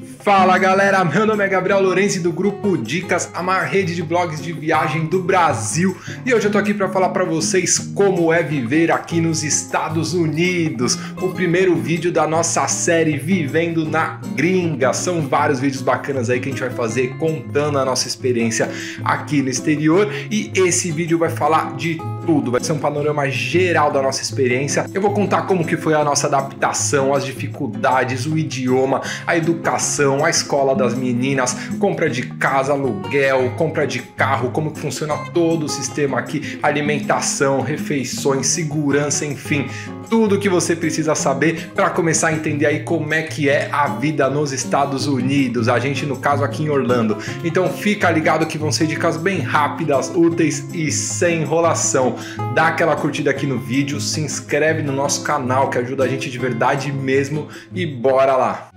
Fala galera, meu nome é Gabriel Lourenço do grupo Dicas, a maior rede de blogs de viagem do Brasil, e hoje eu tô aqui para falar para vocês como é viver aqui nos Estados Unidos. O primeiro vídeo da nossa série Vivendo na Gringa. São vários vídeos bacanas aí que a gente vai fazer contando a nossa experiência aqui no exterior, e esse vídeo vai falar de tudo, vai ser um panorama geral da nossa experiência. Eu vou contar como que foi a nossa adaptação, as dificuldades, o idioma, a educação, a escola das meninas, compra de casa, aluguel, compra de carro, como funciona todo o sistema aqui, alimentação, refeições, segurança, enfim, tudo que você precisa saber para começar a entender aí como é que é a vida nos Estados Unidos, a gente no caso aqui em Orlando. Então fica ligado que vão ser dicas bem rápidas, úteis e sem enrolação. Dá aquela curtida aqui no vídeo, se inscreve no nosso canal que ajuda a gente de verdade mesmo e bora lá.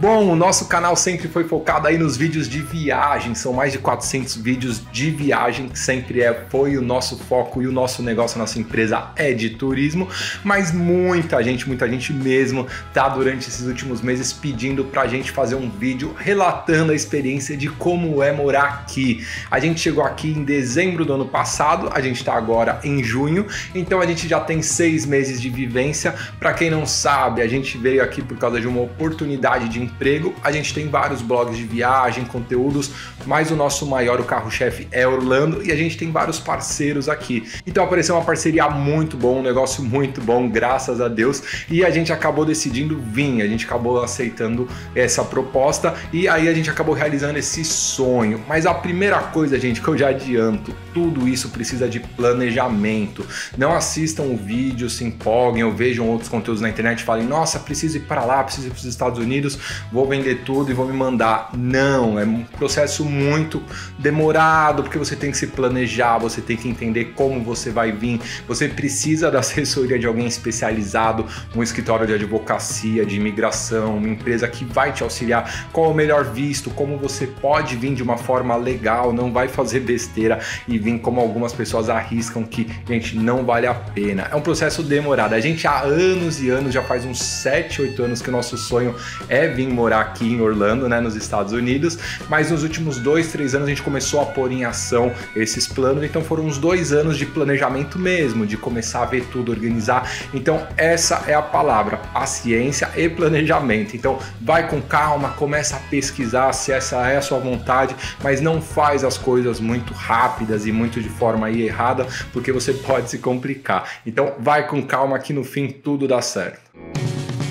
Bom, o nosso canal sempre foi focado aí nos vídeos de viagem, são mais de 400 vídeos de viagem, que sempre é, foi o nosso foco e o nosso negócio, a nossa empresa é de turismo, mas muita gente, muita gente mesmo tá durante esses últimos meses pedindo pra gente fazer um vídeo relatando a experiência de como é morar aqui. A gente chegou aqui em dezembro do ano passado, a gente tá agora em junho, então a gente já tem seis meses de vivência. Para quem não sabe, a gente veio aqui por causa de uma oportunidade de emprego. A gente tem vários blogs de viagem, conteúdos, mas o nosso maior, o carro-chefe, é Orlando e a gente tem vários parceiros aqui. Então apareceu uma parceria muito bom, um negócio muito bom, graças a Deus, e a gente acabou decidindo vir, a gente acabou aceitando essa proposta e aí a gente acabou realizando esse sonho. Mas a primeira coisa, gente, que eu já adianto, tudo isso precisa de planejamento. Não assistam o vídeo, se empolguem ou vejam outros conteúdos na internet e falem, nossa, preciso ir para lá, preciso ir para os Estados Unidos vou vender tudo e vou me mandar. Não, é um processo muito demorado, porque você tem que se planejar, você tem que entender como você vai vir, você precisa da assessoria de alguém especializado, um escritório de advocacia, de imigração, uma empresa que vai te auxiliar qual é o melhor visto, como você pode vir de uma forma legal, não vai fazer besteira e vir como algumas pessoas arriscam que, gente, não vale a pena. É um processo demorado. A gente há anos e anos, já faz uns 7, 8 anos que o nosso sonho é vir morar aqui em Orlando, né, nos Estados Unidos, mas nos últimos dois, três anos a gente começou a pôr em ação esses planos, então foram uns dois anos de planejamento mesmo, de começar a ver tudo, organizar. Então essa é a palavra, paciência e planejamento. Então vai com calma, começa a pesquisar se essa é a sua vontade, mas não faz as coisas muito rápidas e muito de forma errada, porque você pode se complicar. Então vai com calma que no fim tudo dá certo.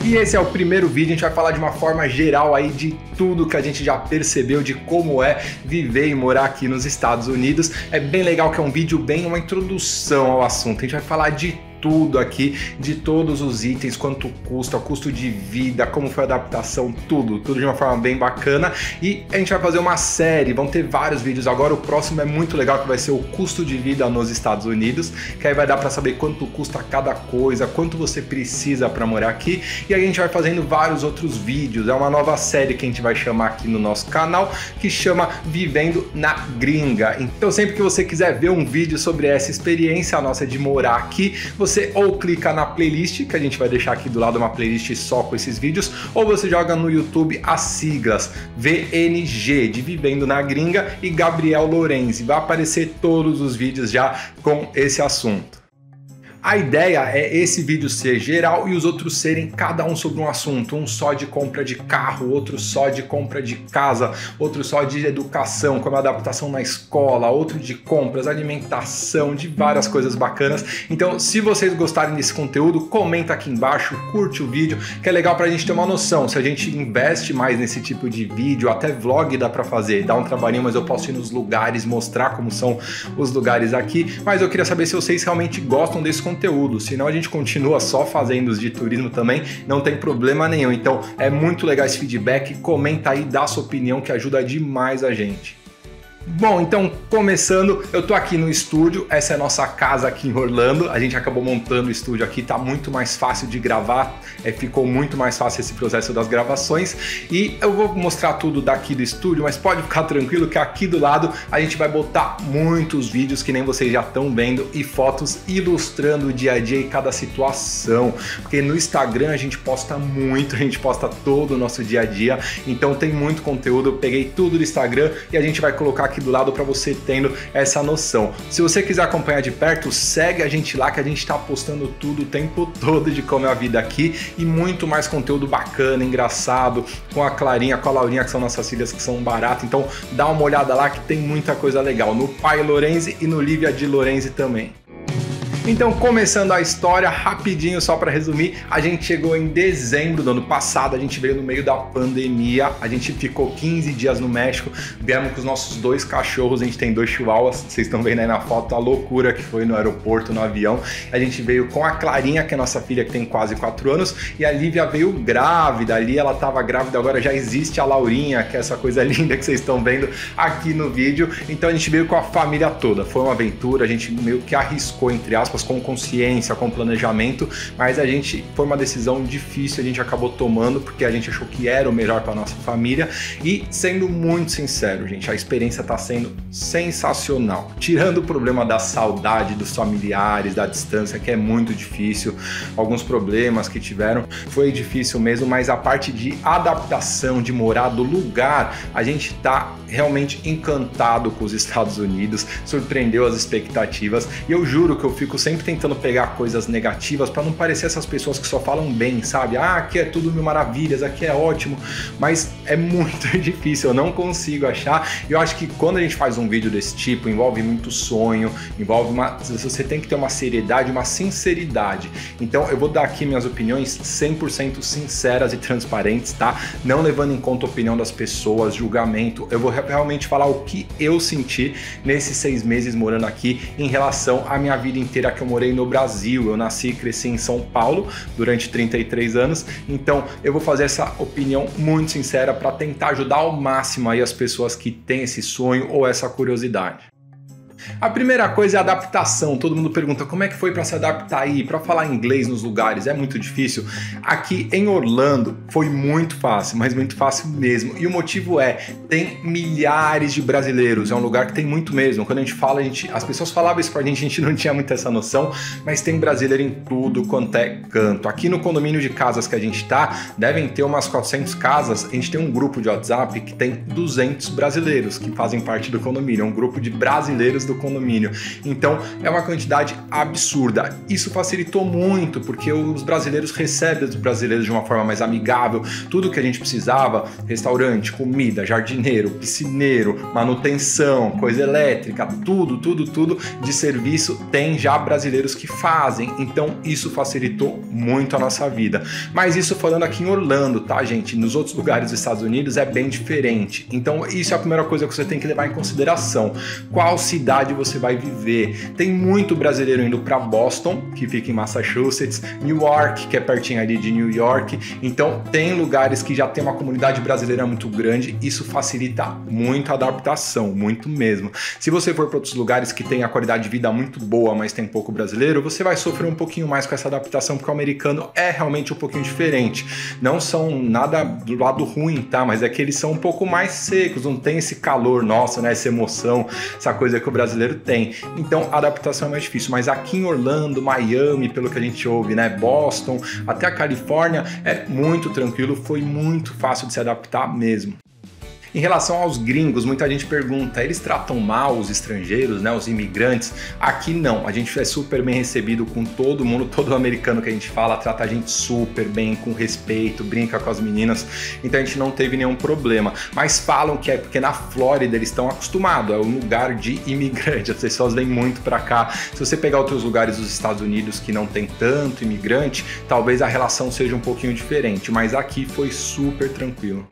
E esse é o primeiro vídeo, a gente vai falar de uma forma geral aí de tudo que a gente já percebeu de como é viver e morar aqui nos Estados Unidos. É bem legal que é um vídeo bem uma introdução ao assunto. A gente vai falar de tudo aqui, de todos os itens, quanto custa, custo de vida, como foi a adaptação, tudo, tudo de uma forma bem bacana. E a gente vai fazer uma série, vão ter vários vídeos agora. O próximo é muito legal, que vai ser o custo de vida nos Estados Unidos, que aí vai dar para saber quanto custa cada coisa, quanto você precisa para morar aqui. E a gente vai fazendo vários outros vídeos. É uma nova série que a gente vai chamar aqui no nosso canal, que chama Vivendo na Gringa. Então sempre que você quiser ver um vídeo sobre essa experiência nossa de morar aqui, você você ou clica na playlist, que a gente vai deixar aqui do lado uma playlist só com esses vídeos, ou você joga no YouTube as siglas VNG, de Vivendo na Gringa, e Gabriel Lorenzi. Vai aparecer todos os vídeos já com esse assunto. A ideia é esse vídeo ser geral e os outros serem cada um sobre um assunto, um só de compra de carro, outro só de compra de casa, outro só de educação, como adaptação na escola, outro de compras, alimentação, de várias coisas bacanas. Então, se vocês gostarem desse conteúdo, comenta aqui embaixo, curte o vídeo, que é legal pra gente ter uma noção. Se a gente investe mais nesse tipo de vídeo, até vlog dá pra fazer, dá um trabalhinho, mas eu posso ir nos lugares, mostrar como são os lugares aqui. Mas eu queria saber se vocês realmente gostam desse conteúdo, senão a gente continua só fazendo os de turismo também, não tem problema nenhum. Então é muito legal esse feedback, comenta aí, dá sua opinião que ajuda demais a gente. Bom, então começando, eu tô aqui no estúdio, essa é a nossa casa aqui em Orlando. A gente acabou montando o estúdio aqui, tá muito mais fácil de gravar, é, ficou muito mais fácil esse processo das gravações. E eu vou mostrar tudo daqui do estúdio, mas pode ficar tranquilo que aqui do lado a gente vai botar muitos vídeos que nem vocês já estão vendo e fotos ilustrando o dia a dia e cada situação. Porque no Instagram a gente posta muito, a gente posta todo o nosso dia a dia, então tem muito conteúdo. Eu peguei tudo do Instagram e a gente vai colocar aqui do do lado para você tendo essa noção. Se você quiser acompanhar de perto, segue a gente lá que a gente está postando tudo o tempo todo de como é a vida aqui e muito mais conteúdo bacana, engraçado, com a Clarinha, com a Laurinha, que são nossas filhas que são baratas. Então dá uma olhada lá que tem muita coisa legal no Pai Lorenzi e no Lívia de Lorenzi também. Então, começando a história, rapidinho, só para resumir, a gente chegou em dezembro do ano passado, a gente veio no meio da pandemia, a gente ficou 15 dias no México, viemos com os nossos dois cachorros, a gente tem dois chihuahuas, vocês estão vendo aí na foto a loucura que foi no aeroporto, no avião. A gente veio com a Clarinha, que é nossa filha que tem quase 4 anos, e a Lívia veio grávida, ali ela estava grávida, agora já existe a Laurinha, que é essa coisa linda que vocês estão vendo aqui no vídeo. Então a gente veio com a família toda, foi uma aventura, a gente meio que arriscou, entre aspas, aspas, com consciência, com planejamento, mas a gente foi uma decisão difícil, a gente acabou tomando porque a gente achou que era o melhor para nossa família e sendo muito sincero, gente, a experiência está sendo sensacional. Tirando o problema da saudade dos familiares, da distância, que é muito difícil, alguns problemas que tiveram, foi difícil mesmo, mas a parte de adaptação, de morar do lugar, a gente está realmente encantado com os Estados Unidos, surpreendeu as expectativas e eu juro que eu fico sempre tentando pegar coisas negativas para não parecer essas pessoas que só falam bem, sabe? Ah, aqui é tudo mil maravilhas, aqui é ótimo, mas é muito difícil, eu não consigo achar. Eu acho que quando a gente faz um vídeo desse tipo, envolve muito sonho, envolve uma. Você tem que ter uma seriedade, uma sinceridade. Então eu vou dar aqui minhas opiniões 100% sinceras e transparentes, tá? Não levando em conta a opinião das pessoas, julgamento. Eu vou realmente falar o que eu senti nesses seis meses morando aqui em relação à minha vida inteira que eu morei no Brasil. Eu nasci e cresci em São Paulo durante 33 anos, então eu vou fazer essa opinião muito sincera para tentar ajudar ao máximo aí as pessoas que têm esse sonho ou essa curiosidade. A primeira coisa é a adaptação. Todo mundo pergunta como é que foi para se adaptar aí, para falar inglês nos lugares. É muito difícil. Aqui em Orlando foi muito fácil, mas muito fácil mesmo. E o motivo é, tem milhares de brasileiros. É um lugar que tem muito mesmo. Quando a gente fala, a gente, as pessoas falavam isso pra gente, a gente não tinha muito essa noção, mas tem brasileiro em tudo quanto é canto. Aqui no condomínio de casas que a gente tá, devem ter umas 400 casas. A gente tem um grupo de WhatsApp que tem 200 brasileiros que fazem parte do condomínio. É um grupo de brasileiros do condomínio. Então é uma quantidade absurda. Isso facilitou muito porque os brasileiros recebem os brasileiros de uma forma mais amigável. Tudo que a gente precisava, restaurante, comida, jardineiro, piscineiro, manutenção, coisa elétrica, tudo, tudo, tudo de serviço tem já brasileiros que fazem. Então isso facilitou muito a nossa vida. Mas isso falando aqui em Orlando, tá, gente? Nos outros lugares dos Estados Unidos é bem diferente. Então isso é a primeira coisa que você tem que levar em consideração. Qual cidade cidade você vai viver. Tem muito brasileiro indo para Boston, que fica em Massachusetts, New York, que é pertinho ali de New York. Então, tem lugares que já tem uma comunidade brasileira muito grande, isso facilita muito a adaptação, muito mesmo. Se você for para outros lugares que tem a qualidade de vida muito boa, mas tem pouco brasileiro, você vai sofrer um pouquinho mais com essa adaptação, porque o americano é realmente um pouquinho diferente. Não são nada do lado ruim, tá? Mas é que eles são um pouco mais secos, não tem esse calor nosso, né? Essa emoção, essa coisa que o Brasil brasileiro tem. Então a adaptação é mais difícil. Mas aqui em Orlando, Miami, pelo que a gente ouve, né? Boston, até a Califórnia, é muito tranquilo, foi muito fácil de se adaptar mesmo. Em relação aos gringos, muita gente pergunta, eles tratam mal os estrangeiros, né, os imigrantes? Aqui não, a gente é super bem recebido com todo mundo, todo americano que a gente fala, trata a gente super bem, com respeito, brinca com as meninas, então a gente não teve nenhum problema. Mas falam que é porque na Flórida eles estão acostumados, é um lugar de imigrante, as pessoas vêm muito para cá. Se você pegar outros lugares dos Estados Unidos que não tem tanto imigrante, talvez a relação seja um pouquinho diferente, mas aqui foi super tranquilo.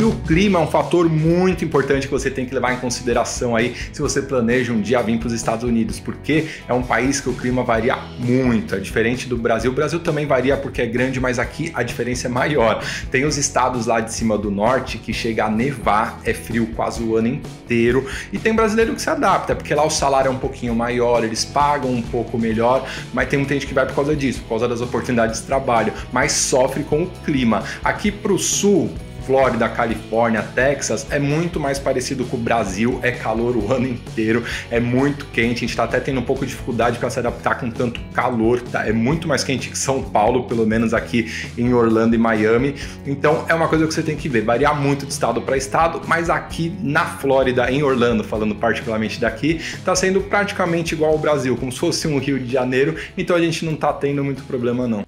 E o clima é um fator muito importante que você tem que levar em consideração aí se você planeja um dia vir para os Estados Unidos, porque é um país que o clima varia muito, é diferente do Brasil. O Brasil também varia porque é grande, mas aqui a diferença é maior. Tem os estados lá de cima do norte que chega a nevar, é frio quase o ano inteiro, e tem brasileiro que se adapta, porque lá o salário é um pouquinho maior, eles pagam um pouco melhor, mas tem muita gente que vai por causa disso, por causa das oportunidades de trabalho, mas sofre com o clima. Aqui para o sul, Flórida, Califórnia, Texas, é muito mais parecido com o Brasil, é calor o ano inteiro, é muito quente, a gente está até tendo um pouco de dificuldade para se adaptar com tanto calor, tá? É muito mais quente que São Paulo, pelo menos aqui em Orlando e Miami. Então é uma coisa que você tem que ver, varia muito de estado para estado, mas aqui na Flórida, em Orlando, falando particularmente daqui, está sendo praticamente igual ao Brasil, como se fosse um Rio de Janeiro, então a gente não está tendo muito problema não.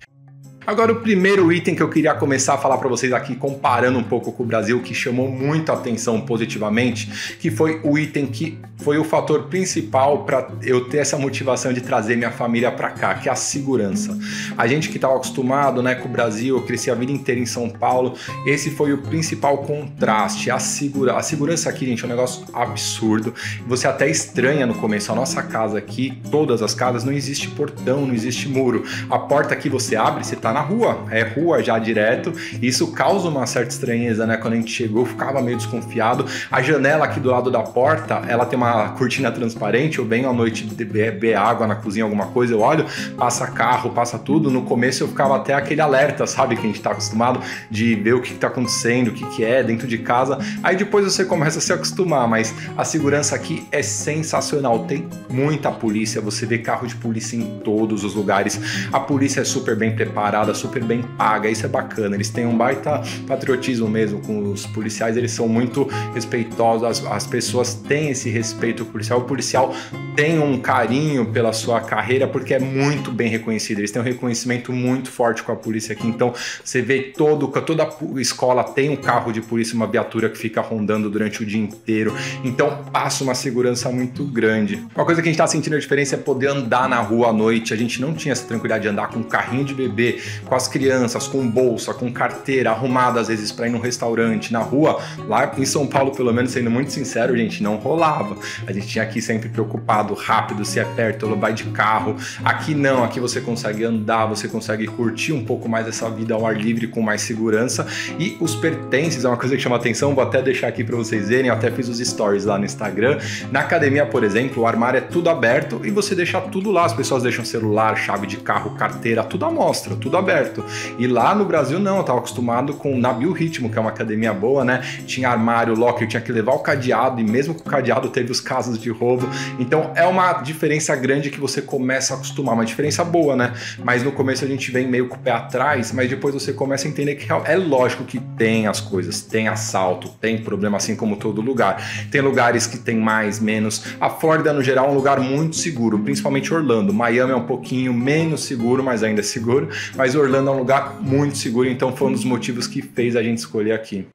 Agora, o primeiro item que eu queria começar a falar para vocês aqui, comparando um pouco com o Brasil, que chamou muita atenção positivamente, que foi o item que foi o fator principal para eu ter essa motivação de trazer minha família para cá, que é a segurança. A gente que estava acostumado né, com o Brasil, eu cresci a vida inteira em São Paulo, esse foi o principal contraste. A, segura... a segurança aqui, gente, é um negócio absurdo. Você até estranha no começo. A nossa casa aqui, todas as casas, não existe portão, não existe muro. A porta que você abre, você está na rua, é rua já direto. Isso causa uma certa estranheza, né? Quando a gente chegou, ficava meio desconfiado. A janela aqui do lado da porta, ela tem uma cortina transparente. Eu venho à noite beber água na cozinha, alguma coisa, eu olho, passa carro, passa tudo. No começo eu ficava até aquele alerta, sabe? Que a gente tá acostumado de ver o que, que tá acontecendo, o que, que é dentro de casa. Aí depois você começa a se acostumar, mas a segurança aqui é sensacional. Tem muita polícia, você vê carro de polícia em todos os lugares. A polícia é super bem preparada super bem paga, isso é bacana. Eles têm um baita patriotismo mesmo com os policiais, eles são muito respeitosos, as, as pessoas têm esse respeito policial. O policial tem um carinho pela sua carreira porque é muito bem reconhecido. Eles têm um reconhecimento muito forte com a polícia aqui. Então você vê todo, toda escola tem um carro de polícia, uma viatura que fica rondando durante o dia inteiro. Então passa uma segurança muito grande. Uma coisa que a gente está sentindo a diferença é poder andar na rua à noite. A gente não tinha essa tranquilidade de andar com um carrinho de bebê, com as crianças, com bolsa, com carteira, arrumada às vezes para ir num restaurante, na rua. Lá em São Paulo, pelo menos, sendo muito sincero, gente, não rolava. A gente tinha aqui sempre preocupado, rápido, se é perto, vai de carro. Aqui não, aqui você consegue andar, você consegue curtir um pouco mais essa vida ao ar livre com mais segurança. E os pertences é uma coisa que chama atenção, vou até deixar aqui para vocês verem, eu até fiz os stories lá no Instagram. Na academia, por exemplo, o armário é tudo aberto e você deixa tudo lá. As pessoas deixam celular, chave de carro, carteira, tudo à mostra, tudo aberto. E lá no Brasil, não, eu tava acostumado com na Ritmo, que é uma academia boa, né? Tinha armário, locker, tinha que levar o cadeado, e mesmo com o cadeado teve os casos de roubo. Então é uma diferença grande que você começa a acostumar, uma diferença boa, né? Mas no começo a gente vem meio com o pé atrás, mas depois você começa a entender que é lógico que tem as coisas, tem assalto, tem problema assim como todo lugar. Tem lugares que tem mais, menos. A Flórida, no geral, é um lugar muito seguro, principalmente Orlando. Miami é um pouquinho menos seguro, mas ainda é seguro. Mas mas Orlando é um lugar muito seguro, então foi um dos motivos que fez a gente escolher aqui.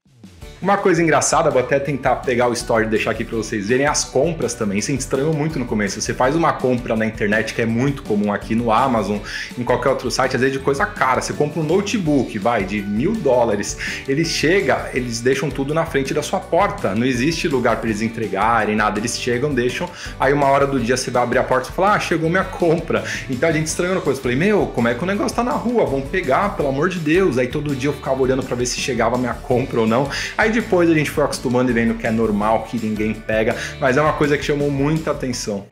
Uma coisa engraçada, vou até tentar pegar o story e deixar aqui para vocês verem, as compras também. Isso estranhou muito no começo. Você faz uma compra na internet, que é muito comum aqui no Amazon, em qualquer outro site, às vezes de coisa cara. Você compra um notebook, vai, de mil dólares. Ele chega, eles deixam tudo na frente da sua porta. Não existe lugar para eles entregarem, nada. Eles chegam, deixam. Aí uma hora do dia você vai abrir a porta e fala, ah, chegou minha compra. Então a gente estranhou na coisa. Falei, meu, como é que o negócio tá na rua? Vamos pegar, pelo amor de Deus. Aí todo dia eu ficava olhando para ver se chegava a minha compra ou não. Aí Aí depois a gente foi acostumando e vendo que é normal, que ninguém pega, mas é uma coisa que chamou muita atenção.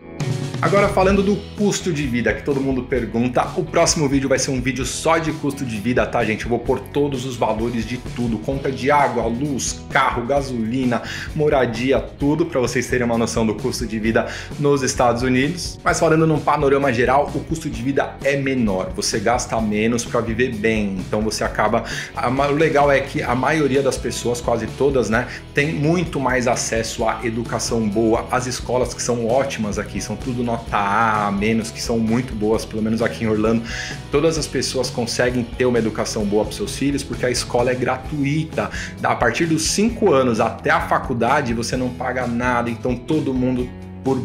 Agora falando do custo de vida, que todo mundo pergunta, o próximo vídeo vai ser um vídeo só de custo de vida, tá gente? Eu vou pôr todos os valores de tudo, conta de água, luz, carro, gasolina, moradia, tudo para vocês terem uma noção do custo de vida nos Estados Unidos. Mas falando num panorama geral, o custo de vida é menor, você gasta menos para viver bem, então você acaba... O legal é que a maioria das pessoas, quase todas, né, tem muito mais acesso à educação boa, as escolas que são ótimas aqui, são tudo nota A, a menos, que são muito boas, pelo menos aqui em Orlando. Todas as pessoas conseguem ter uma educação boa para seus filhos, porque a escola é gratuita. A partir dos 5 anos até a faculdade, você não paga nada, então todo mundo por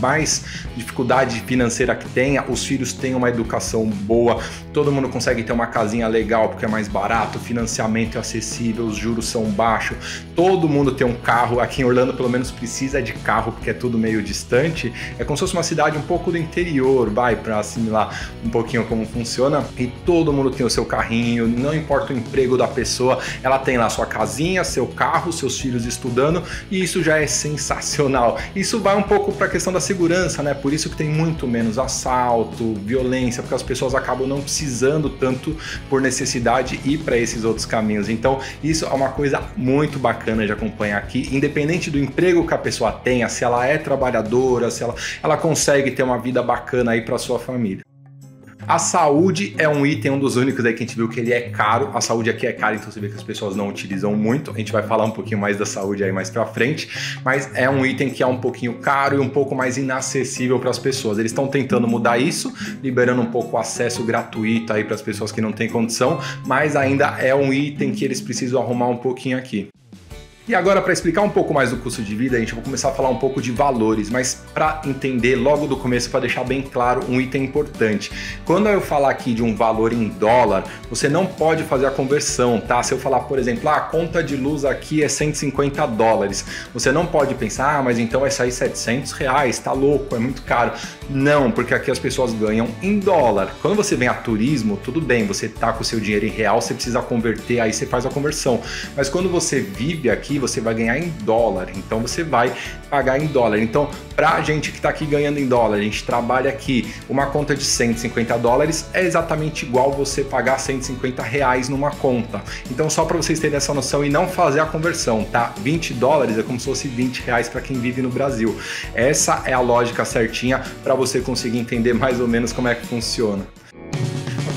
mais dificuldade financeira que tenha, os filhos têm uma educação boa, todo mundo consegue ter uma casinha legal porque é mais barato, o financiamento é acessível, os juros são baixos, todo mundo tem um carro. Aqui em Orlando, pelo menos, precisa de carro porque é tudo meio distante. É como se fosse uma cidade um pouco do interior, vai, para assimilar um pouquinho como funciona. E todo mundo tem o seu carrinho, não importa o emprego da pessoa, ela tem lá sua casinha, seu carro, seus filhos estudando, e isso já é sensacional. Isso vai um pouco para a questão da segurança, né? Por isso que tem muito menos assalto, violência, porque as pessoas acabam não precisando tanto por necessidade ir para esses outros caminhos. Então, isso é uma coisa muito bacana de acompanhar aqui, independente do emprego que a pessoa tenha, se ela é trabalhadora, se ela, ela consegue ter uma vida bacana aí para sua família. A saúde é um item, um dos únicos aí que a gente viu que ele é caro. A saúde aqui é cara, então você vê que as pessoas não utilizam muito. A gente vai falar um pouquinho mais da saúde aí mais para frente, mas é um item que é um pouquinho caro e um pouco mais inacessível para as pessoas. Eles estão tentando mudar isso, liberando um pouco o acesso gratuito aí para as pessoas que não têm condição, mas ainda é um item que eles precisam arrumar um pouquinho aqui. E agora, para explicar um pouco mais do custo de vida, a gente vai começar a falar um pouco de valores, mas para entender logo do começo, para deixar bem claro um item importante. Quando eu falar aqui de um valor em dólar, você não pode fazer a conversão, tá? Se eu falar, por exemplo, ah, a conta de luz aqui é 150 dólares, você não pode pensar, ah, mas então vai sair 700 reais, tá louco, é muito caro. Não, porque aqui as pessoas ganham em dólar. Quando você vem a turismo, tudo bem, você tá com o seu dinheiro em real, você precisa converter, aí você faz a conversão. Mas quando você vive aqui, você vai ganhar em dólar, então você vai pagar em dólar. Então, para a gente que está aqui ganhando em dólar, a gente trabalha aqui, uma conta de 150 dólares é exatamente igual você pagar 150 reais numa conta. Então, só para vocês terem essa noção e não fazer a conversão, tá? 20 dólares é como se fosse 20 reais para quem vive no Brasil. Essa é a lógica certinha para você conseguir entender mais ou menos como é que funciona.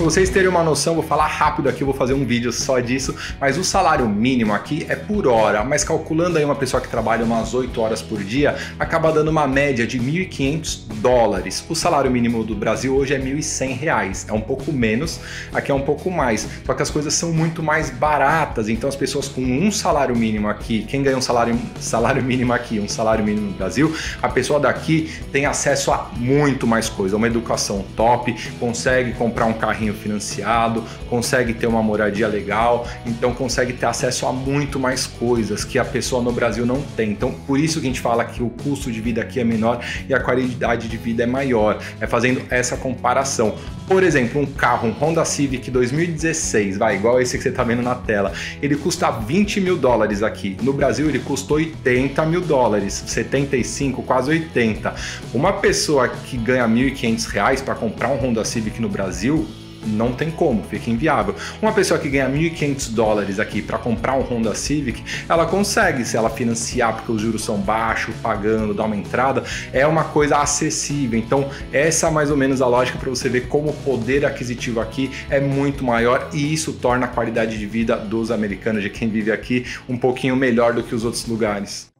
Para vocês terem uma noção, vou falar rápido aqui, vou fazer um vídeo só disso, mas o salário mínimo aqui é por hora, mas calculando aí uma pessoa que trabalha umas 8 horas por dia, acaba dando uma média de 1.500 dólares. O salário mínimo do Brasil hoje é 1.100 reais, é um pouco menos, aqui é um pouco mais, só que as coisas são muito mais baratas, então as pessoas com um salário mínimo aqui, quem ganha um salário, salário mínimo aqui, um salário mínimo no Brasil, a pessoa daqui tem acesso a muito mais coisa, uma educação top, consegue comprar um carrinho carrinho financiado, consegue ter uma moradia legal, então consegue ter acesso a muito mais coisas que a pessoa no Brasil não tem. Então, por isso que a gente fala que o custo de vida aqui é menor e a qualidade de vida é maior. É fazendo essa comparação. Por exemplo, um carro, um Honda Civic 2016, vai, igual esse que você está vendo na tela, ele custa 20 mil dólares aqui. No Brasil, ele custa 80 mil dólares, 75, quase 80. Uma pessoa que ganha 1.500 reais para comprar um Honda Civic no Brasil, não tem como, fica inviável. Uma pessoa que ganha 1.500 dólares aqui para comprar um Honda Civic, ela consegue, se ela financiar, porque os juros são baixos, pagando, dar uma entrada, é uma coisa acessível. Então, essa é mais ou menos a lógica para você ver como o poder aquisitivo aqui é muito maior e isso torna a qualidade de vida dos americanos, de quem vive aqui, um pouquinho melhor do que os outros lugares.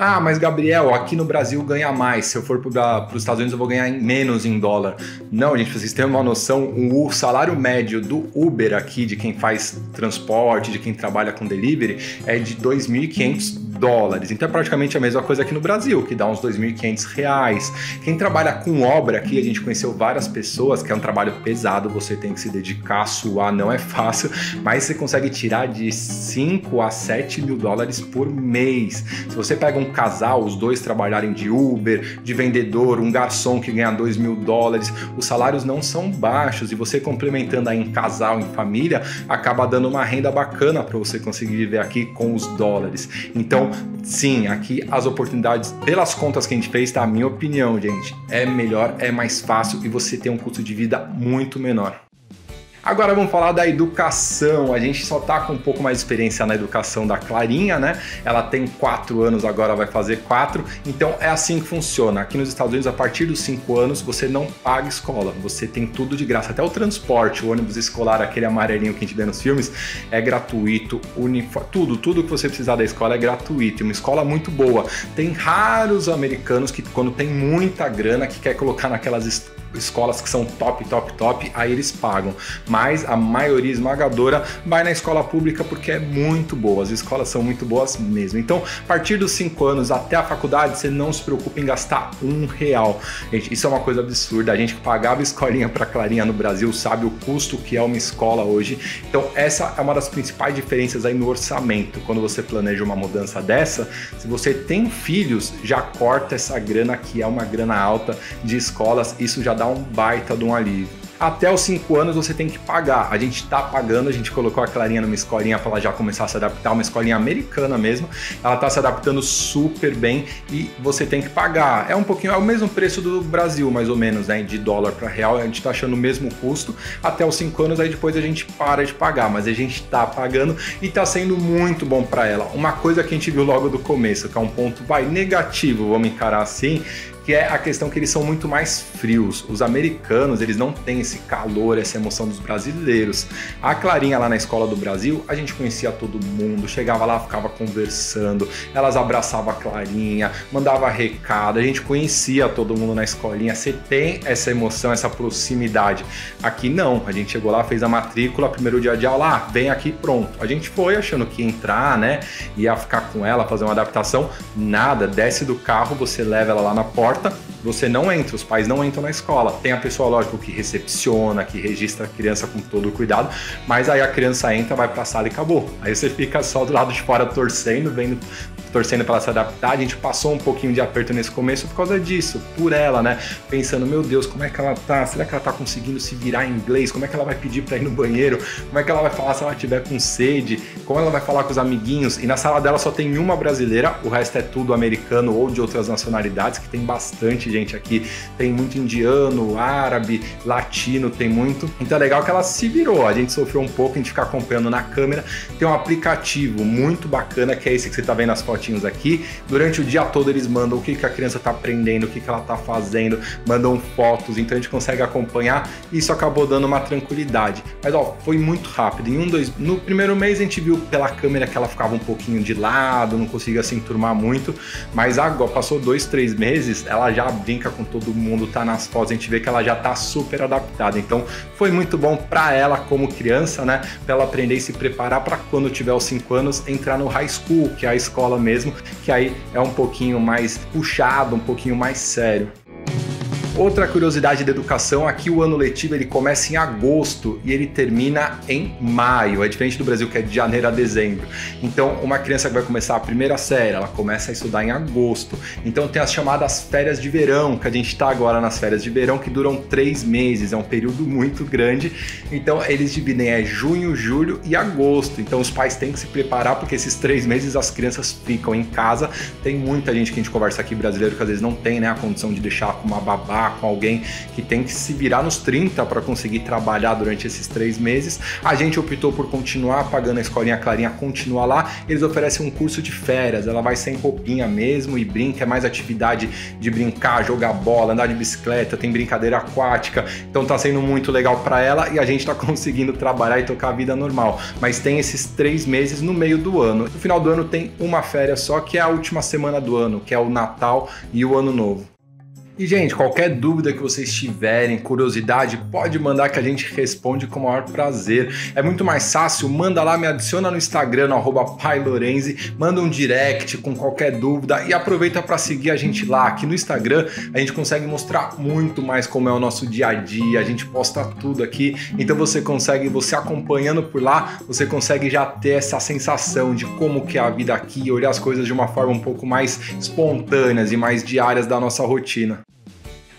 Ah, mas Gabriel, aqui no Brasil ganha mais. Se eu for para os Estados Unidos, eu vou ganhar menos em dólar. Não, gente, vocês têm uma noção, o salário médio do Uber aqui, de quem faz transporte, de quem trabalha com delivery, é de 2.500 dólares. Então é praticamente a mesma coisa aqui no Brasil, que dá uns 2.500 reais. Quem trabalha com obra aqui, a gente conheceu várias pessoas, que é um trabalho pesado, você tem que se dedicar, suar, não é fácil, mas você consegue tirar de 5 a 7 mil dólares por mês. Se você pega um casal, os dois trabalharem de Uber, de vendedor, um garçom que ganha 2 mil dólares, os salários não são baixos e você complementando aí em casal, em família, acaba dando uma renda bacana para você conseguir viver aqui com os dólares. Então, sim, aqui as oportunidades, pelas contas que a gente fez, tá? A minha opinião, gente, é melhor, é mais fácil e você tem um custo de vida muito menor. Agora vamos falar da educação. A gente só tá com um pouco mais de experiência na educação da Clarinha, né? Ela tem quatro anos, agora vai fazer quatro. Então é assim que funciona. Aqui nos Estados Unidos, a partir dos cinco anos, você não paga escola. Você tem tudo de graça. Até o transporte, o ônibus escolar, aquele amarelinho que a gente vê nos filmes, é gratuito. Uniforme, tudo, tudo que você precisar da escola é gratuito. Uma escola muito boa. Tem raros americanos que, quando tem muita grana, que quer colocar naquelas escolas que são top, top, top, aí eles pagam. Mas a maioria esmagadora vai na escola pública porque é muito boa. As escolas são muito boas mesmo. Então, a partir dos 5 anos até a faculdade, você não se preocupa em gastar um real. Gente, isso é uma coisa absurda. A gente que pagava escolinha para Clarinha no Brasil sabe o custo que é uma escola hoje. Então, essa é uma das principais diferenças aí no orçamento. Quando você planeja uma mudança dessa, se você tem filhos, já corta essa grana que é uma grana alta de escolas, isso já dá um baita de um alívio. Até os 5 anos você tem que pagar. A gente está pagando, a gente colocou a Clarinha numa escolinha para ela já começar a se adaptar, uma escolinha americana mesmo. Ela está se adaptando super bem e você tem que pagar. É um pouquinho, é o mesmo preço do Brasil, mais ou menos, né? De dólar para real, a gente está achando o mesmo custo. Até os 5 anos, aí depois a gente para de pagar, mas a gente está pagando e está sendo muito bom para ela. Uma coisa que a gente viu logo do começo, que é um ponto vai negativo, vamos encarar assim, que é a questão que eles são muito mais frios. Os americanos, eles não têm esse calor, essa emoção dos brasileiros. A Clarinha lá na escola do Brasil, a gente conhecia todo mundo, chegava lá, ficava conversando, elas abraçavam a Clarinha, mandava recado, a gente conhecia todo mundo na escolinha. Você tem essa emoção, essa proximidade. Aqui não, a gente chegou lá, fez a matrícula, primeiro dia de aula, ah, vem aqui, pronto. A gente foi achando que ia entrar, né? Ia ficar com ela, fazer uma adaptação. Nada, desce do carro, você leva ela lá na porta porta, você não entra, os pais não entram na escola. Tem a pessoa, lógico, que recepciona, que registra a criança com todo o cuidado, mas aí a criança entra, vai para a sala e acabou. Aí você fica só do lado de fora torcendo, vendo torcendo para ela se adaptar. A gente passou um pouquinho de aperto nesse começo por causa disso, por ela, né? Pensando, meu Deus, como é que ela tá? Será que ela tá conseguindo se virar em inglês? Como é que ela vai pedir para ir no banheiro? Como é que ela vai falar se ela tiver com sede? Como ela vai falar com os amiguinhos? E na sala dela só tem uma brasileira, o resto é tudo americano ou de outras nacionalidades, que tem bastante gente aqui. Tem muito indiano, árabe, latino, tem muito. Então é legal que ela se virou. A gente sofreu um pouco, a gente fica acompanhando na câmera. Tem um aplicativo muito bacana que é esse que você tá vendo as fotos fotinhos aqui. Durante o dia todo eles mandam o que, que a criança está aprendendo, o que, que ela está fazendo, mandam fotos, então a gente consegue acompanhar isso acabou dando uma tranquilidade. Mas ó, foi muito rápido. Em um, dois, no primeiro mês a gente viu pela câmera que ela ficava um pouquinho de lado, não conseguia se enturmar muito, mas agora passou dois, três meses, ela já brinca com todo mundo, tá nas fotos, a gente vê que ela já tá super adaptada. Então foi muito bom para ela como criança, né? Para ela aprender e se preparar para quando tiver os cinco anos entrar no high school, que é a escola mesmo, que aí é um pouquinho mais puxado, um pouquinho mais sério. Outra curiosidade da educação, aqui o ano letivo ele começa em agosto e ele termina em maio. É diferente do Brasil que é de janeiro a dezembro. Então, uma criança que vai começar a primeira série, ela começa a estudar em agosto. Então, tem as chamadas férias de verão, que a gente está agora nas férias de verão, que duram três meses. É um período muito grande. Então, eles dividem é junho, julho e agosto. Então, os pais têm que se preparar porque esses três meses as crianças ficam em casa. Tem muita gente que a gente conversa aqui brasileiro que às vezes não tem né, a condição de deixar com uma babá com alguém que tem que se virar nos 30 para conseguir trabalhar durante esses três meses. A gente optou por continuar pagando a escolinha Clarinha, continuar lá. Eles oferecem um curso de férias, ela vai sem roupinha mesmo e brinca, é mais atividade de brincar, jogar bola, andar de bicicleta, tem brincadeira aquática. Então tá sendo muito legal para ela e a gente tá conseguindo trabalhar e tocar a vida normal. Mas tem esses três meses no meio do ano. No final do ano tem uma férias só, que é a última semana do ano, que é o Natal e o Ano Novo. E, gente, qualquer dúvida que vocês tiverem, curiosidade, pode mandar que a gente responde com o maior prazer. É muito mais fácil, manda lá, me adiciona no Instagram, no arroba pailorenzi, manda um direct com qualquer dúvida e aproveita para seguir a gente lá. Aqui no Instagram a gente consegue mostrar muito mais como é o nosso dia a dia, a gente posta tudo aqui, então você consegue, você acompanhando por lá, você consegue já ter essa sensação de como que é a vida aqui, olhar as coisas de uma forma um pouco mais espontâneas e mais diárias da nossa rotina.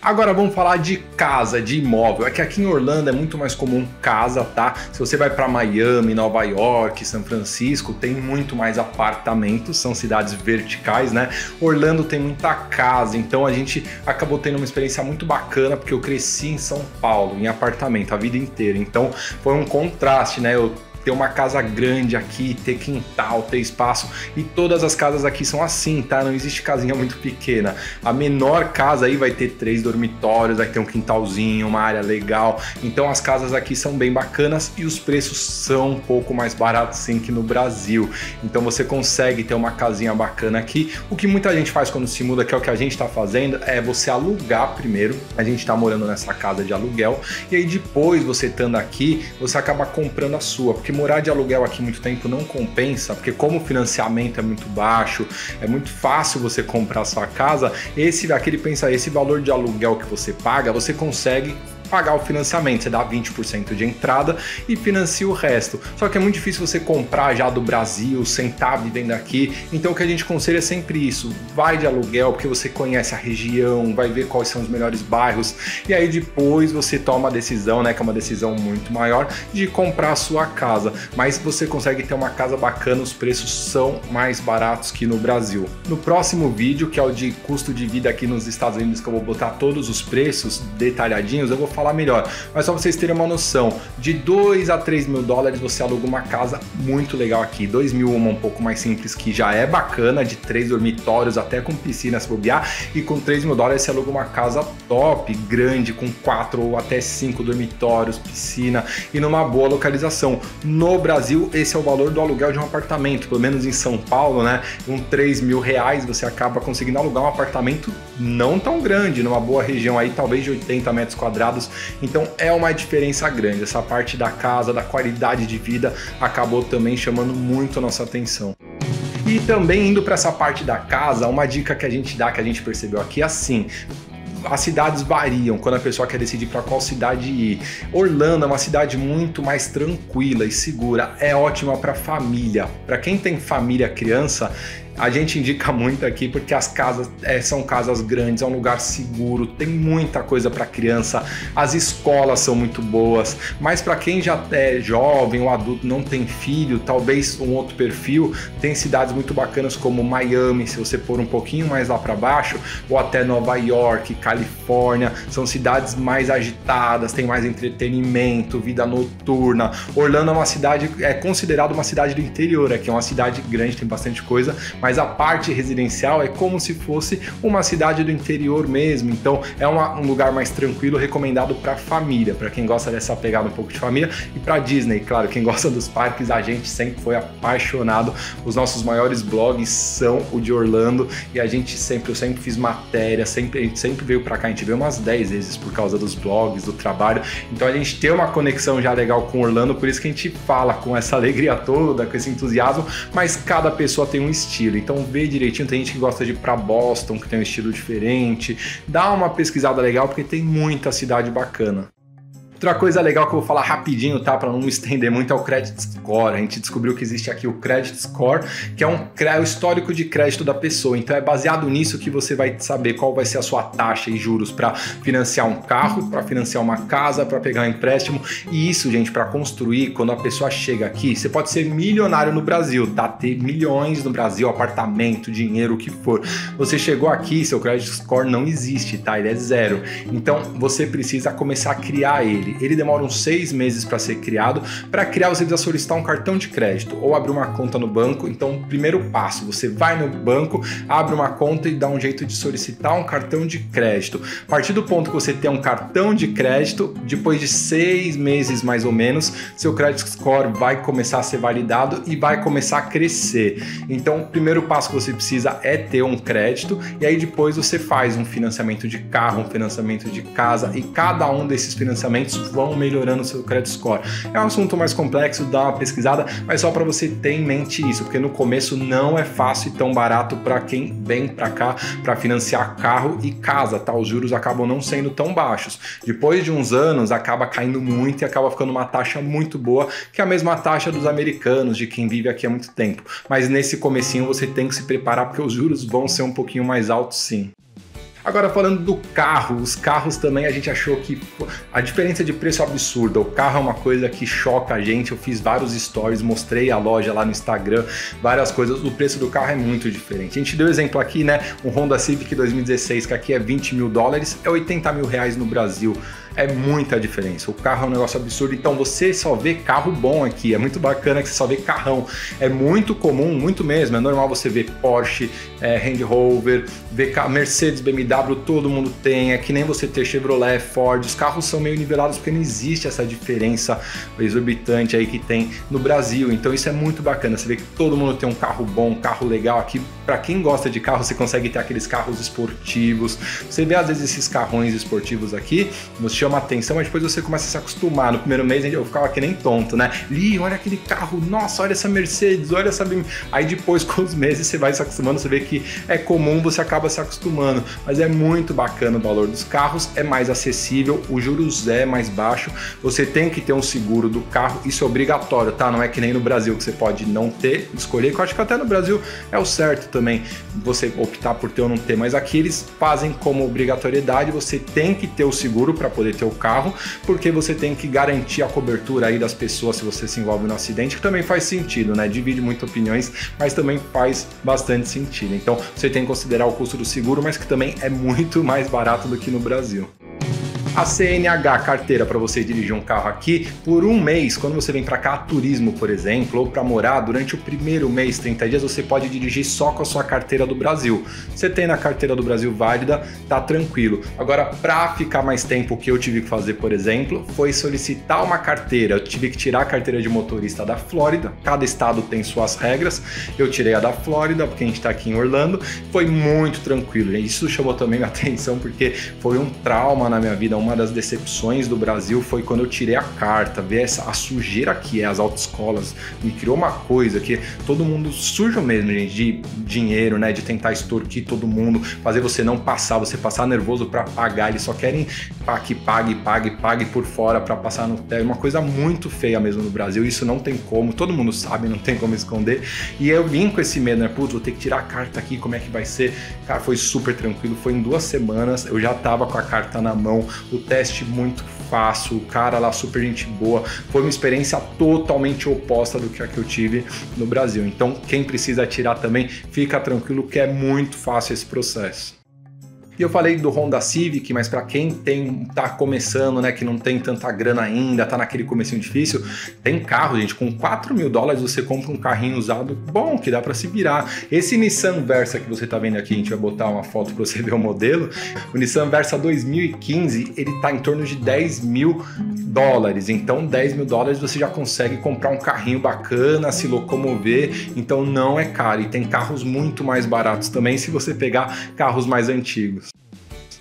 Agora vamos falar de casa, de imóvel. É que aqui em Orlando é muito mais comum casa, tá? Se você vai para Miami, Nova York, São Francisco, tem muito mais apartamentos, são cidades verticais, né? Orlando tem muita casa, então a gente acabou tendo uma experiência muito bacana porque eu cresci em São Paulo, em apartamento a vida inteira. Então foi um contraste, né? Eu ter uma casa grande aqui, ter quintal, ter espaço. E todas as casas aqui são assim, tá? Não existe casinha muito pequena. A menor casa aí vai ter três dormitórios, vai ter um quintalzinho, uma área legal. Então as casas aqui são bem bacanas e os preços são um pouco mais baratos sim que no Brasil. Então você consegue ter uma casinha bacana aqui. O que muita gente faz quando se muda, que é o que a gente está fazendo, é você alugar primeiro. A gente está morando nessa casa de aluguel e aí depois você estando aqui, você acaba comprando a sua, porque morar de aluguel aqui muito tempo não compensa, porque como o financiamento é muito baixo, é muito fácil você comprar sua casa, esse aquele pensa esse valor de aluguel que você paga, você consegue pagar o financiamento. Você dá 20% de entrada e financia o resto. Só que é muito difícil você comprar já do Brasil, sentar vivendo aqui. Então o que a gente aconselha é sempre isso: vai de aluguel, porque você conhece a região, vai ver quais são os melhores bairros, e aí depois você toma a decisão, né? Que é uma decisão muito maior, de comprar a sua casa. Mas você consegue ter uma casa bacana, os preços são mais baratos que no Brasil. No próximo vídeo, que é o de custo de vida aqui nos Estados Unidos, que eu vou botar todos os preços detalhadinhos, eu vou falar falar melhor. Mas só vocês terem uma noção, de 2 a 3 mil dólares você aluga uma casa muito legal aqui. 2 mil uma um pouco mais simples, que já é bacana, de três dormitórios, até com piscina se bobear. E com 3 mil dólares você aluga uma casa top, grande, com quatro ou até cinco dormitórios, piscina e numa boa localização. No Brasil, esse é o valor do aluguel de um apartamento, pelo menos em São Paulo, né? Com 3 mil reais você acaba conseguindo alugar um apartamento não tão grande, numa boa região aí, talvez de 80 metros quadrados então é uma diferença grande. Essa parte da casa, da qualidade de vida, acabou também chamando muito a nossa atenção. E também indo para essa parte da casa, uma dica que a gente dá, que a gente percebeu aqui, é assim: as cidades variam quando a pessoa quer decidir para qual cidade ir. Orlando é uma cidade muito mais tranquila e segura, é ótima para família. Para quem tem família, criança, a gente indica muito aqui porque as casas é, são casas grandes, é um lugar seguro, tem muita coisa para criança, as escolas são muito boas, mas para quem já é jovem ou adulto, não tem filho, talvez um outro perfil, tem cidades muito bacanas como Miami, se você for um pouquinho mais lá para baixo, ou até Nova York, Califórnia, são cidades mais agitadas, tem mais entretenimento, vida noturna. Orlando é uma cidade, é considerada uma cidade do interior, aqui é uma cidade grande, tem bastante coisa, mas mas a parte residencial é como se fosse uma cidade do interior mesmo. Então é uma, um lugar mais tranquilo, recomendado para família, para quem gosta dessa pegada um pouco de família e para Disney, claro, quem gosta dos parques, a gente sempre foi apaixonado. Os nossos maiores blogs são o de Orlando e a gente sempre, eu sempre fiz matéria, sempre, a gente sempre veio para cá, a gente veio umas 10 vezes por causa dos blogs, do trabalho. Então a gente tem uma conexão já legal com Orlando, por isso que a gente fala com essa alegria toda, com esse entusiasmo, mas cada pessoa tem um estilo. Então vê direitinho, tem gente que gosta de ir para Boston, que tem um estilo diferente. Dá uma pesquisada legal porque tem muita cidade bacana. Outra coisa legal que eu vou falar rapidinho, tá? Para não me estender muito, é o Credit Score. A gente descobriu que existe aqui o Credit Score, que é um é o histórico de crédito da pessoa. Então é baseado nisso que você vai saber qual vai ser a sua taxa e juros para financiar um carro, para financiar uma casa, para pegar um empréstimo. E isso, gente, para construir, quando a pessoa chega aqui, você pode ser milionário no Brasil, tá? Ter milhões no Brasil, apartamento, dinheiro, o que for. Você chegou aqui, seu Credit Score não existe, tá? Ele é zero. Então você precisa começar a criar ele dele, ele demora uns seis meses para ser criado. Para criar, você precisa solicitar um cartão de crédito ou abrir uma conta no banco. Então, primeiro passo, você vai no banco, abre uma conta e dá um jeito de solicitar um cartão de crédito. A partir do ponto que você tem um cartão de crédito, depois de seis meses mais ou menos, seu credit score vai começar a ser validado e vai começar a crescer. Então, o primeiro passo que você precisa é ter um crédito e aí depois você faz um financiamento de carro, um financiamento de casa e cada um desses financiamentos vão melhorando o seu credit score. É um assunto mais complexo, dá uma pesquisada, mas só para você ter em mente isso, porque no começo não é fácil e tão barato para quem vem para cá para financiar carro e casa, tá? Os juros acabam não sendo tão baixos. Depois de uns anos acaba caindo muito e acaba ficando uma taxa muito boa, que é a mesma taxa dos americanos, de quem vive aqui há muito tempo. Mas nesse comecinho você tem que se preparar porque os juros vão ser um pouquinho mais altos sim. Agora falando do carro, os carros também a gente achou que a diferença de preço é absurda. O carro é uma coisa que choca a gente. Eu fiz vários stories, mostrei a loja lá no Instagram, várias coisas. O preço do carro é muito diferente. A gente deu exemplo aqui, né? Um Honda Civic 2016 que aqui é 20 mil dólares, é 80 mil reais no Brasil é muita diferença. O carro é um negócio absurdo, então você só vê carro bom aqui. É muito bacana que você só vê carrão. É muito comum, muito mesmo. É normal você ver Porsche, é, Range Rover, ver Mercedes, BMW, todo mundo tem. É que nem você ter Chevrolet, Ford. Os carros são meio nivelados porque não existe essa diferença exorbitante aí que tem no Brasil. Então isso é muito bacana. Você vê que todo mundo tem um carro bom, um carro legal aqui. Para quem gosta de carro, você consegue ter aqueles carros esportivos. Você vê às vezes esses carrões esportivos aqui, você chama atenção, mas depois você começa a se acostumar. No primeiro mês eu ficava que nem tonto, né? Li, olha aquele carro, nossa, olha essa Mercedes, olha essa. Aí depois, com os meses, você vai se acostumando, você vê que é comum, você acaba se acostumando. Mas é muito bacana o valor dos carros, é mais acessível, o juros é mais baixo, você tem que ter um seguro do carro, isso é obrigatório, tá? Não é que nem no Brasil que você pode não ter, escolher, que eu acho que até no Brasil é o certo também, você optar por ter ou não ter, mas aqui eles fazem como obrigatoriedade, você tem que ter o seguro para poder ter o carro, porque você tem que garantir a cobertura aí das pessoas se você se envolve no acidente, que também faz sentido, né? Divide muito opiniões, mas também faz bastante sentido. Então você tem que considerar o custo do seguro, mas que também é muito mais barato do que no Brasil a CNH carteira para você dirigir um carro aqui por um mês. Quando você vem para cá turismo, por exemplo, ou para morar, durante o primeiro mês, 30 dias, você pode dirigir só com a sua carteira do Brasil. Você tem na carteira do Brasil válida, tá tranquilo. Agora, para ficar mais tempo, o que eu tive que fazer, por exemplo, foi solicitar uma carteira. Eu tive que tirar a carteira de motorista da Flórida. Cada estado tem suas regras. Eu tirei a da Flórida, porque a gente está aqui em Orlando. Foi muito tranquilo. Isso chamou também minha atenção, porque foi um trauma na minha vida, uma das decepções do Brasil foi quando eu tirei a carta, ver essa, a sujeira que é as autoescolas. Me criou uma coisa que todo mundo sujo mesmo, gente, de dinheiro, né? De tentar extorquir todo mundo, fazer você não passar, você passar nervoso para pagar. Eles só querem que pague, pague, pague por fora para passar no é Uma coisa muito feia mesmo no Brasil. Isso não tem como, todo mundo sabe, não tem como esconder. E eu vim com esse medo, né? Putz, vou ter que tirar a carta aqui, como é que vai ser? Cara, foi super tranquilo. Foi em duas semanas, eu já tava com a carta na mão o teste muito fácil, o cara lá super gente boa. Foi uma experiência totalmente oposta do que a que eu tive no Brasil. Então, quem precisa tirar também, fica tranquilo que é muito fácil esse processo. E eu falei do Honda Civic, mas para quem tem tá começando, né, que não tem tanta grana ainda, tá naquele comecinho difícil, tem carro, gente, com 4 mil dólares você compra um carrinho usado bom, que dá para se virar. Esse Nissan Versa que você tá vendo aqui, a gente vai botar uma foto para você ver o modelo. O Nissan Versa 2015, ele tá em torno de 10 mil dólares. Então, 10 mil dólares você já consegue comprar um carrinho bacana, se locomover. Então, não é caro. E tem carros muito mais baratos também se você pegar carros mais antigos.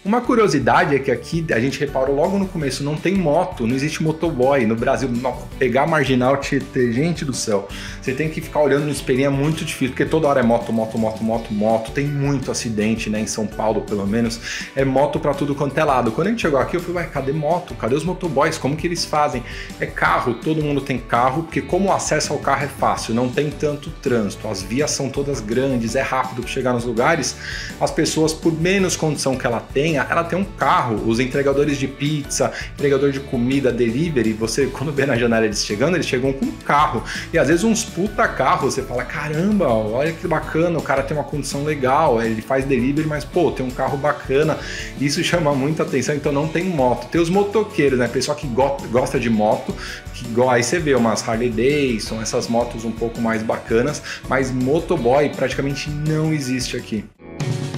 Uma curiosidade é que aqui a gente reparou logo no começo, não tem moto, não existe motoboy. No Brasil, pegar marginal, Tietê, gente do céu, você tem que ficar olhando no espelhinho, é muito difícil, porque toda hora é moto, moto, moto, moto, moto. Tem muito acidente, né? Em São Paulo, pelo menos, é moto para tudo quanto é lado. Quando a gente chegou aqui, eu falei, ué, cadê moto? Cadê os motoboys? Como que eles fazem? É carro, todo mundo tem carro, porque como o acesso ao carro é fácil, não tem tanto trânsito, as vias são todas grandes, é rápido para chegar nos lugares, as pessoas, por menos condição que ela tem, ela tem um carro. Os entregadores de pizza, entregador de comida, delivery, você, quando vê na janela eles chegando, eles chegam com um carro. E às vezes uns puta carros, você fala, caramba, olha que bacana, o cara tem uma condição legal, ele faz delivery, mas pô, tem um carro bacana. Isso chama muita atenção, então não tem moto. Tem os motoqueiros, né? Pessoal que gosta de moto, que aí você vê umas Harley Davidson, essas motos um pouco mais bacanas, mas motoboy praticamente não existe aqui.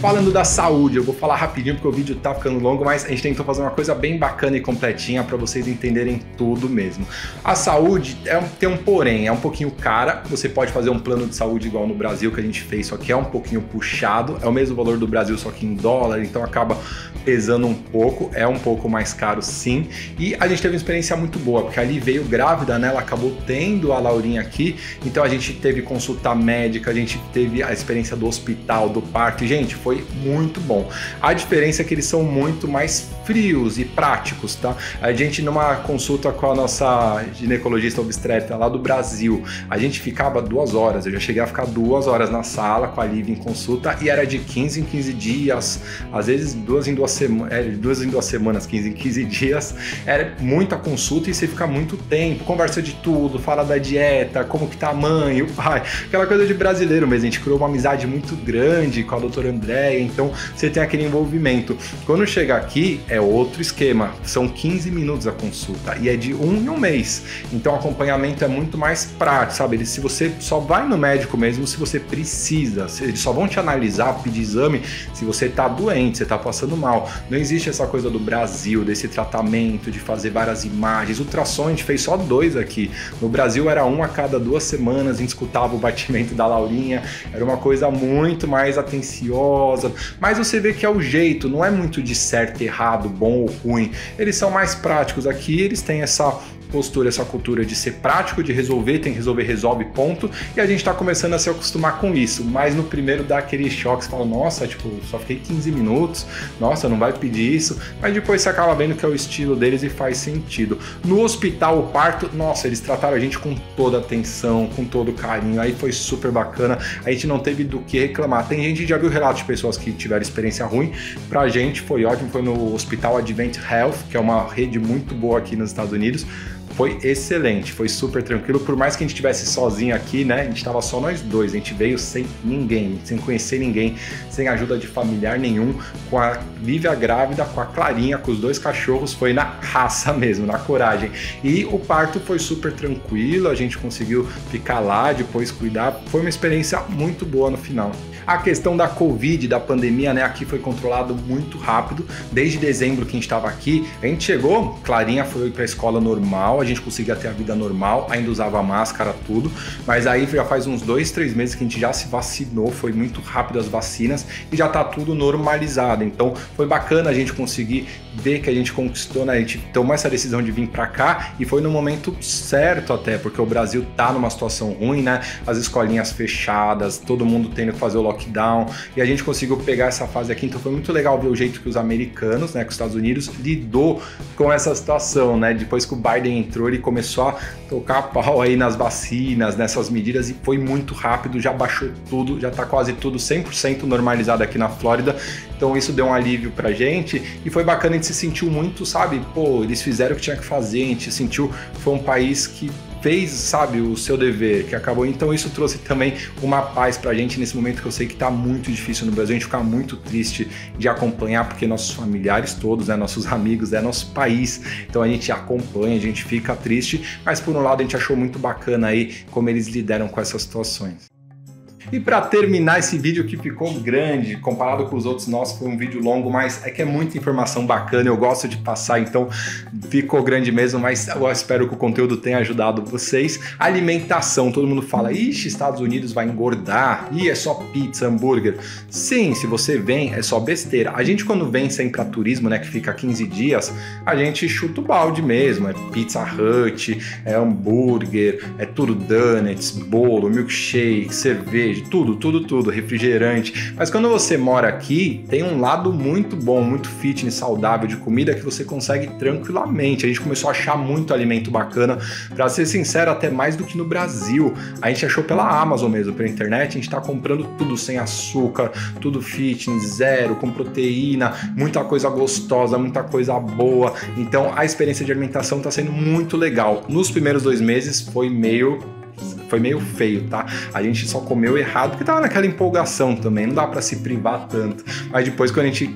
Falando da saúde, eu vou falar rapidinho porque o vídeo tá ficando longo, mas a gente tentou fazer uma coisa bem bacana e completinha para vocês entenderem tudo mesmo. A saúde é um, tem um porém, é um pouquinho cara. Você pode fazer um plano de saúde igual no Brasil que a gente fez, só que é um pouquinho puxado. É o mesmo valor do Brasil, só que em dólar, então acaba pesando um pouco, é um pouco mais caro sim. E a gente teve uma experiência muito boa, porque ali veio grávida, né? Ela acabou tendo a Laurinha aqui, então a gente teve consulta médica, a gente teve a experiência do hospital, do parto. E, gente, foi foi muito bom. A diferença é que eles são muito mais frios e práticos, tá? A gente numa consulta com a nossa ginecologista obstetra lá do Brasil, a gente ficava duas horas, eu já cheguei a ficar duas horas na sala com a Liv em consulta e era de 15 em 15 dias, às vezes duas em duas semanas, é, duas em duas semanas, 15 em 15 dias, era muita consulta e você fica muito tempo, conversa de tudo, fala da dieta, como que tá a mãe, o pai, aquela coisa de brasileiro mesmo, a gente criou uma amizade muito grande com a doutora André, ideia, então você tem aquele envolvimento. Quando chega aqui, é outro esquema, são 15 minutos a consulta e é de um em um mês, então o acompanhamento é muito mais prático, sabe? Se você só vai no médico mesmo se você precisa, eles só vão te analisar, pedir exame se você tá doente, você tá passando mal. Não existe essa coisa do Brasil, desse tratamento, de fazer várias imagens. Ultrassom a gente fez só dois aqui. No Brasil era um a cada duas semanas, a gente escutava o batimento da Laurinha, era uma coisa muito mais atenciosa. Mas você vê que é o jeito, não é muito de certo, errado, bom ou ruim. Eles são mais práticos aqui, eles têm essa postura, essa cultura de ser prático, de resolver, tem que resolver, resolve, ponto. E a gente tá começando a se acostumar com isso. Mas no primeiro dá aquele choque, você fala, nossa, tipo, só fiquei 15 minutos, nossa, não vai pedir isso. Mas depois você acaba vendo que é o estilo deles e faz sentido. No hospital, o parto, nossa, eles trataram a gente com toda atenção, com todo carinho. Aí foi super bacana. A gente não teve do que reclamar. Tem gente que já viu relatos de pessoas que tiveram experiência ruim. Pra gente foi ótimo, foi no Hospital Advent Health, que é uma rede muito boa aqui nos Estados Unidos foi excelente, foi super tranquilo. Por mais que a gente estivesse sozinho aqui, né? A gente estava só nós dois, a gente veio sem ninguém, sem conhecer ninguém, sem ajuda de familiar nenhum, com a Lívia grávida, com a Clarinha, com os dois cachorros, foi na raça mesmo, na coragem. E o parto foi super tranquilo, a gente conseguiu ficar lá, depois cuidar. Foi uma experiência muito boa no final. A questão da Covid, da pandemia, né? Aqui foi controlado muito rápido. Desde dezembro que a gente estava aqui, a gente chegou, Clarinha foi para a escola normal, a gente conseguia ter a vida normal, ainda usava máscara, tudo. Mas aí já faz uns dois, três meses que a gente já se vacinou, foi muito rápido as vacinas e já tá tudo normalizado. Então foi bacana a gente conseguir ver que a gente conquistou, né? A gente tomou essa decisão de vir para cá e foi no momento certo até, porque o Brasil tá numa situação ruim, né? As escolinhas fechadas, todo mundo tendo que fazer o e a gente conseguiu pegar essa fase aqui. Então foi muito legal ver o jeito que os americanos, né, que os Estados Unidos lidou com essa situação, né? Depois que o Biden entrou, ele começou a tocar pau aí nas vacinas, nessas medidas e foi muito rápido, já baixou tudo, já tá quase tudo 100% normalizado aqui na Flórida. Então isso deu um alívio pra gente e foi bacana, a gente se sentiu muito, sabe? Pô, eles fizeram o que tinha que fazer, a gente sentiu foi um país que fez, sabe, o seu dever, que acabou. Então isso trouxe também uma paz pra gente nesse momento que eu sei que tá muito difícil no Brasil, a gente fica muito triste de acompanhar, porque nossos familiares todos, né, nossos amigos, é nosso país, então a gente acompanha, a gente fica triste, mas por um lado a gente achou muito bacana aí como eles lideram com essas situações. E para terminar esse vídeo que ficou grande, comparado com os outros nossos, foi um vídeo longo, mas é que é muita informação bacana, eu gosto de passar, então ficou grande mesmo, mas eu espero que o conteúdo tenha ajudado vocês. Alimentação, todo mundo fala, ixi, Estados Unidos vai engordar, e é só pizza, hambúrguer. Sim, se você vem, é só besteira. A gente quando vem sem para turismo, né, que fica 15 dias, a gente chuta o balde mesmo, é Pizza Hut, é hambúrguer, é tudo donuts, bolo, milkshake, cerveja, tudo, tudo, tudo, refrigerante. Mas quando você mora aqui, tem um lado muito bom, muito fitness, saudável de comida que você consegue tranquilamente. A gente começou a achar muito alimento bacana, para ser sincero, até mais do que no Brasil. A gente achou pela Amazon mesmo, pela internet, a gente está comprando tudo sem açúcar, tudo fitness, zero, com proteína, muita coisa gostosa, muita coisa boa. Então a experiência de alimentação está sendo muito legal. Nos primeiros dois meses foi meio foi meio feio, tá? A gente só comeu errado porque tava naquela empolgação também, não dá para se privar tanto. Mas depois, quando a gente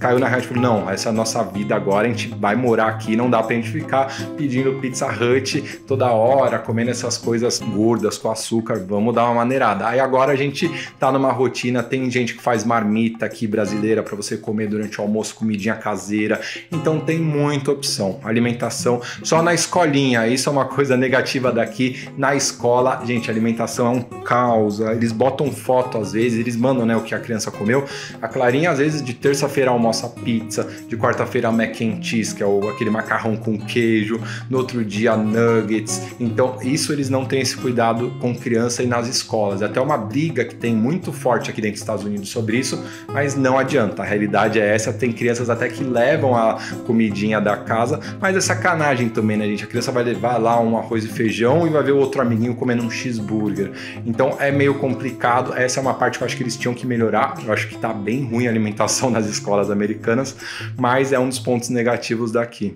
caiu na real, falou: não, essa é a nossa vida agora, a gente vai morar aqui, não dá pra gente ficar pedindo Pizza Hut toda hora, comendo essas coisas gordas com açúcar, vamos dar uma maneirada. Aí agora a gente tá numa rotina, tem gente que faz marmita aqui brasileira para você comer durante o almoço, comidinha caseira, então tem muita opção. Alimentação só na escolinha, isso é uma coisa negativa daqui. Na escola gente, alimentação é um caos. Eles botam foto às vezes, eles mandam né, o que a criança comeu. A Clarinha, às vezes, de terça-feira almoça pizza, de quarta-feira mac and cheese, que é o, aquele macarrão com queijo, no outro dia nuggets. Então, isso eles não têm esse cuidado com criança e nas escolas. É até uma briga que tem muito forte aqui dentro dos Estados Unidos sobre isso, mas não adianta. A realidade é essa. Tem crianças até que levam a comidinha da casa, mas é sacanagem também, né, gente? A criança vai levar lá um arroz e feijão e vai ver o outro amiguinho comendo um cheeseburger. Então é meio complicado. Essa é uma parte que eu acho que eles tinham que melhorar. Eu acho que tá bem ruim a alimentação nas escolas americanas, mas é um dos pontos negativos daqui.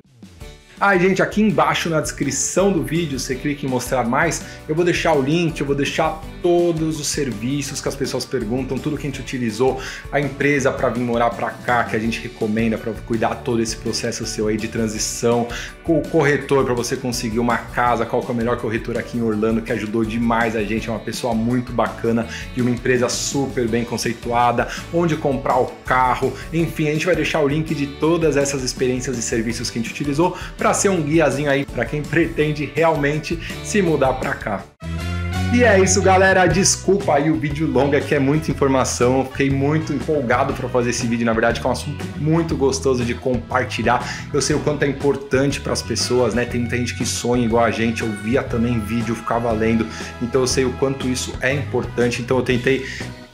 Ah, gente, aqui embaixo na descrição do vídeo, você clica em mostrar mais, eu vou deixar o link, eu vou deixar todos os serviços que as pessoas perguntam, tudo que a gente utilizou, a empresa para vir morar para cá, que a gente recomenda para cuidar todo esse processo seu aí de transição, com o corretor para você conseguir uma casa, qual é o melhor corretor aqui em Orlando, que ajudou demais a gente, é uma pessoa muito bacana e uma empresa super bem conceituada, onde comprar o carro, enfim, a gente vai deixar o link de todas essas experiências e serviços que a gente utilizou para ser um guiazinho aí para quem pretende realmente se mudar para cá. E é isso, galera. Desculpa aí o vídeo longo, é que é muita informação. Eu fiquei muito empolgado para fazer esse vídeo, na verdade, que é um assunto muito gostoso de compartilhar. Eu sei o quanto é importante para as pessoas, né? Tem muita gente que sonha igual a gente. Eu via também vídeo, ficava lendo. Então eu sei o quanto isso é importante. Então eu tentei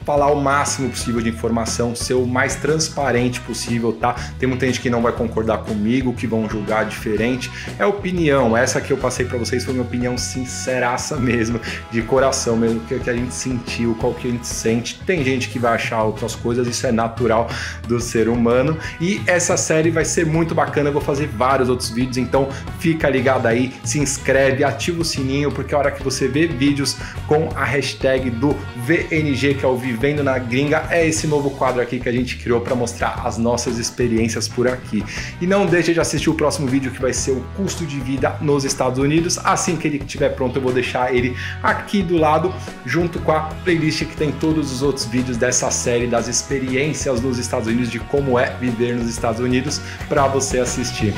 falar o máximo possível de informação, ser o mais transparente possível, tá? Tem muita gente que não vai concordar comigo, que vão julgar diferente. É opinião, essa que eu passei para vocês foi minha opinião sinceraça mesmo, de coração mesmo, que, que a gente sentiu, qual que a gente sente. Tem gente que vai achar outras coisas, isso é natural do ser humano. E essa série vai ser muito bacana, eu vou fazer vários outros vídeos, então fica ligado aí, se inscreve, ativa o sininho, porque a hora que você vê vídeos com a hashtag do VNG, que é o Vivendo na Gringa é esse novo quadro aqui que a gente criou para mostrar as nossas experiências por aqui. E não deixe de assistir o próximo vídeo que vai ser o custo de vida nos Estados Unidos. Assim que ele estiver pronto, eu vou deixar ele aqui do lado, junto com a playlist que tem todos os outros vídeos dessa série das experiências nos Estados Unidos, de como é viver nos Estados Unidos, para você assistir.